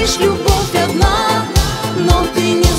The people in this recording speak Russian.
лишь любовь одна, но ты не